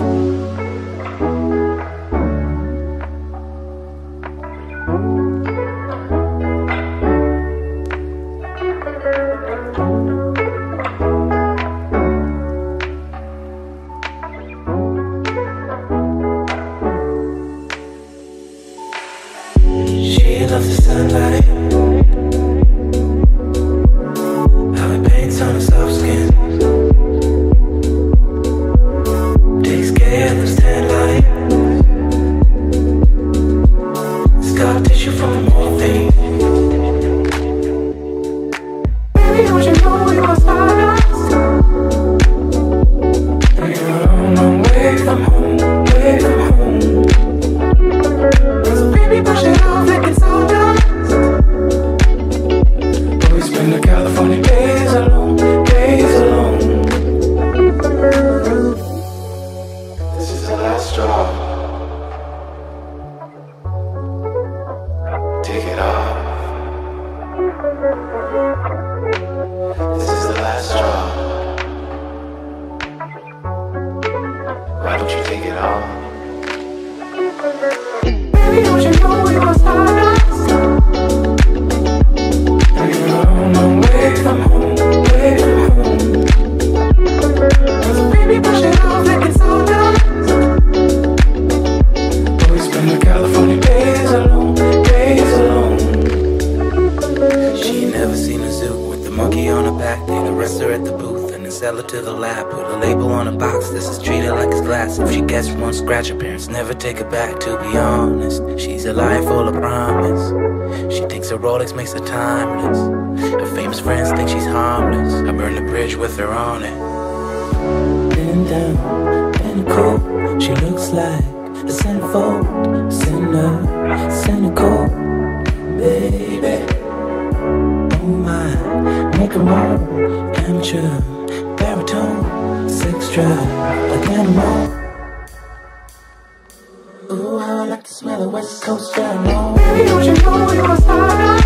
She loves the sunlight. Home, Why don't you take it off? Baby, don't you know long way from home, from home. So baby, brush it off all spend the California days alone, days alone. She ain't never seen a with the monkey on her back. They arrest her at the booth sell her to the lab. Put a label on a box, this is treated like it's glass. If she gets one scratch, her parents never take her back. To be honest, she's a life full of promise. She thinks her Rolex makes her timeless. Her famous friends think she's harmless. I burned the bridge with her on it. Been down, been cold. She looks like a centerfold, sinner, cynical, baby. Oh my, make a moan, amateur, baritone, sex drive, like animal. Ooh, how I like to smell the West Coast pheromone. Baby, don't you know you're a star?